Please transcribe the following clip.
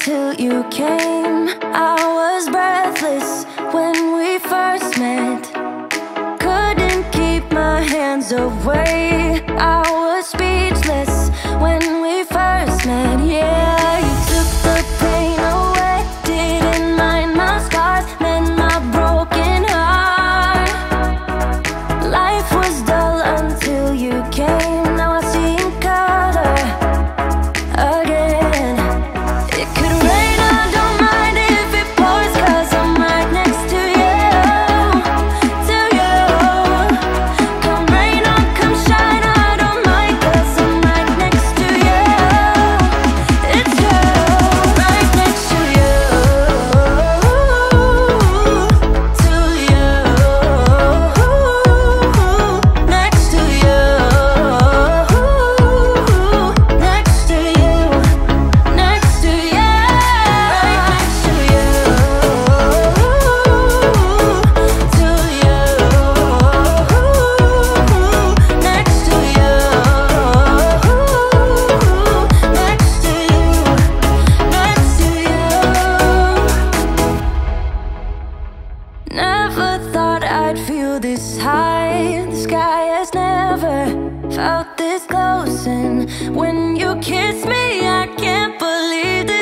until you came. I was breathless when we first met. Couldn't keep my hands away. high, the sky has never felt this close. And when you kiss me, I can't believe this.